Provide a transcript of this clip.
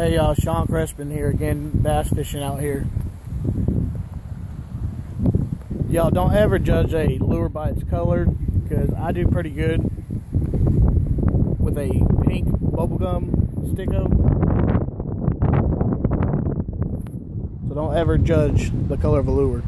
Hey y'all, Sean Crespin here again, bass fishing out here. Y'all don't ever judge a lure by its color, because I do pretty good with a pink bubblegum sticko. So don't ever judge the color of a lure.